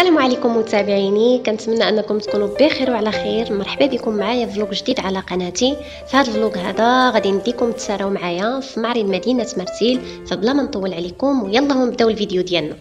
السلام عليكم متابعيني. كنتمنى أنكم تكونوا بخير وعلى خير. مرحبا بكم معايا في فلوق جديد على قناتي. في هذا الفلوق هذا غادي نديكم تساراو معايا في معرض مدينة مرسيل. فبلا ما نطول عليكم ويلا نبداو الفيديو ديالنا.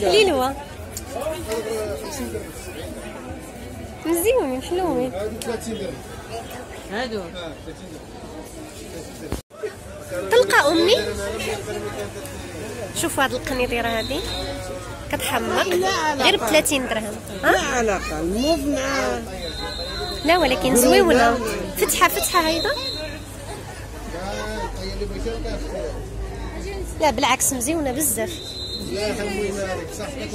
ليلوا مزيونين حلوين هادو. تلقى أمي. شوفوا هاد القنيطيرة هادي. كتحمق. غير ب 30 درهم لا علاقة الموف مع لا ولكن زويونة. فتحة فتحة هيدا لا بالعكس مزيونة بزاف. لا يبارك صحتك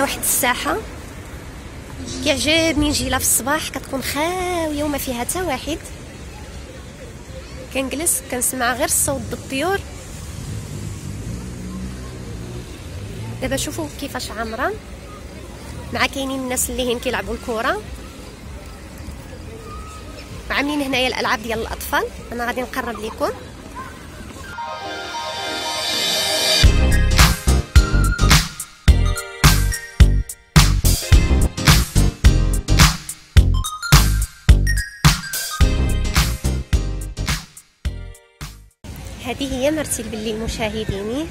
واحد الساحة. كيعجبني نجي لها في الصباح كتكون خاوية وما فيها حتى واحد. كنجلس كنسمع غير الصوت د الطيور دابا شوفوا كيفاش عامره مع كاينين الناس اللي هين كيلعبوا الكره عاملين هنايا الألعاب ديال الأطفال. أنا غادي نقرب لكم هذه هي مارتيل بالليل مشاهديني.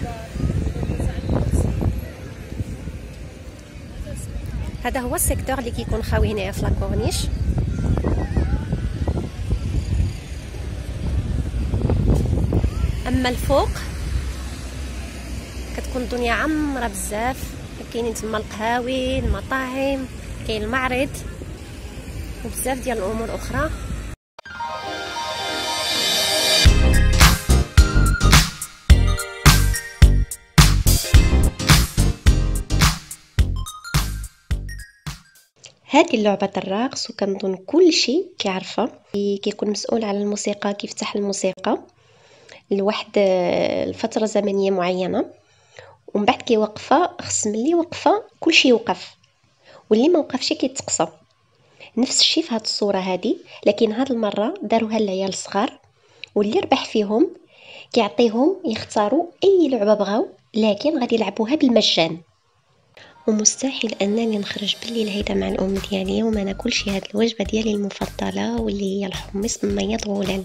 هذا هو ال secteur اللي كيكون خاوي هنايا في la corniche. أما الفوق كتكون الدنيا عامرة بزاف. كاينين تما القهاوي المطاعم كاين المعرض وبزاف ديال الأمور أخرى. هذه اللعبة الرقص وكنظن كل شيء كيعرفها. كيكون مسؤول على الموسيقى كيفتح الموسيقى لواحد الفترة زمنية معينة. ومن بعد كيوقفها خص ملي وقفها كل شيء يوقف. واللي ما وقفش كيتقصى. نفس الشيء في هذه الصورة هذه لكن هذه المرة داروها العيال الصغار واللي ربح فيهم كيعطيهم يختاروا أي لعبة بغاو لكن غادي يلعبوها بالمجان. ومستحيل انني نخرج بالليل هيدا مع الأم ديالي وما ناكلش هاد الوجبة ديالي المفضلة واللي هي الحمص بالمية غولال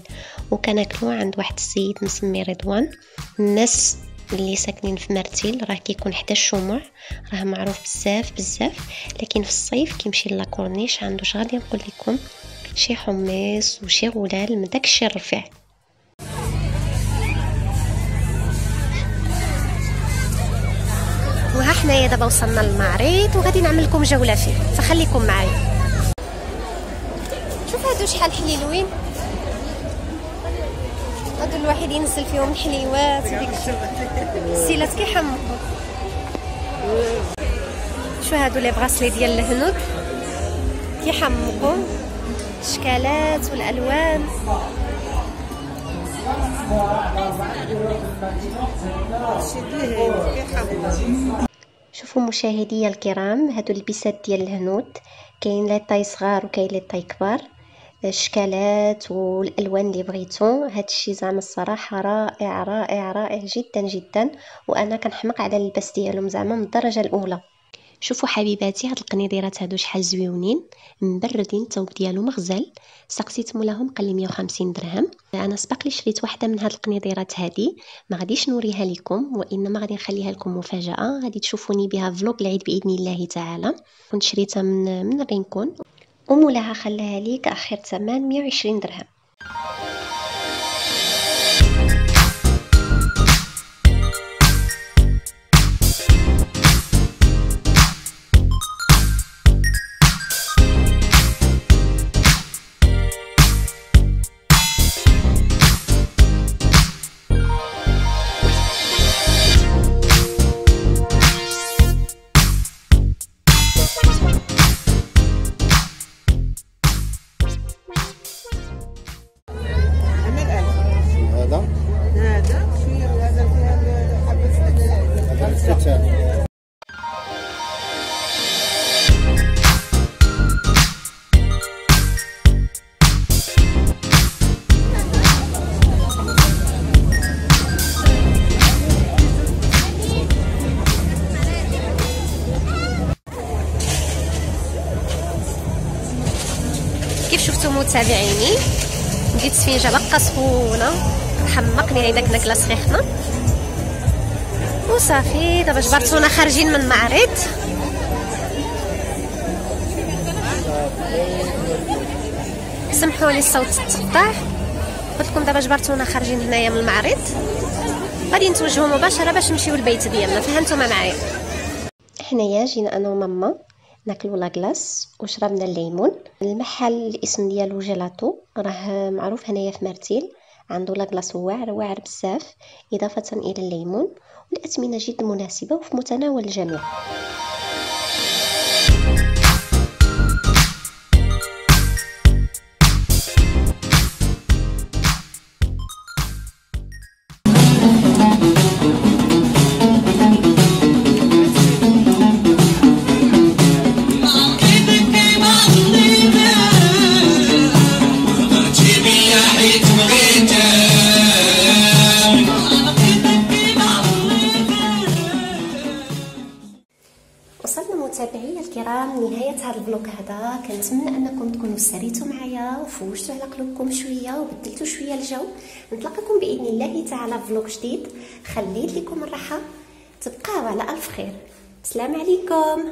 وكناكلو عند واحد السيد مسمي رضوان. الناس اللي ساكنين في مرتيل راه كيكون حدا الشموع. راه معروف بزاف بزاف. لكن في الصيف كيمشي لاكورنيش عنده اش غادي نقول لكم شي حمص وشي غلال من داكشي الرفيع. حنايا دابا وصلنا للمعرض وغادي نعمل لكم جولة فيه فخليكم معايا. شوف هادو شحال حليلوين. هادو الواحد ينزل فيهم الحليوات وديك السيلات كيحمقوا شو هادو لي براسلي ديال الهنود؟ كيحمقوا الاشكالات والألوان. شوفوا مشاهدي الكرام هادو البسات ديال الهنود كاين لي طاي صغار وكاين لي طاي كبار. الشكالات والألوان اللي بغيتو هادشي زعما الصراحة رائع رائع رائع جدا جدا. وأنا كنحمق على اللباس ديالهم زعما من الدرجة الأولى. شوفوا حبيباتي هاد القنيديرات هادو شحال زويونين. مبردين الثوب ديالو مغزل. سقسيت مولاهم قال لي 150 درهم. أنا سبق لي شريت واحدة من هاد القنيديرات هادي. ما غاديش نوريها لكم وإنما غادي نخليها لكم مفاجأة. غادي تشوفوني بها فلوق العيد بإذن الله تعالى. كنت شريتها من من رينكون ومولاها خلاها لي كاخر ثمن 120 درهم. متابعيني. بديت السفينجه باقا سخونة. حمقني هاي داك الماكله سخيخه وصافي دابا جبرتونا خارجين من المعرض. سمحوا لي الصوت تقطع. قلت لكم دابا جبرتونا خارجين هنايا من المعرض. غادي نتوجهوا مباشرة باش نمشيو للبيت ديالنا. فهمتوا معايا. هنايا جينا أنا وماما. ناكلوا لاكلاص وشربنا الليمون. المحل الاسم ديالو جيلاتو راه معروف هنايا في مرتيل عنده لاكلاص واعر واعر بزاف إضافة إلى الليمون. والأثمنة جد مناسبة وفي متناول الجميع. متابعي الكرام لنهاية هذا البلوك هذا. كنتمنى أنكم تكونوا استريتوا معايا وفوجتوا على قلوبكم شوية وبدلتوا شوية الجو. نتلاقاكم بإذن الله تعالى في فلوق جديد. خليت لكم الراحة. تبقاو على ألف خير. السلام عليكم.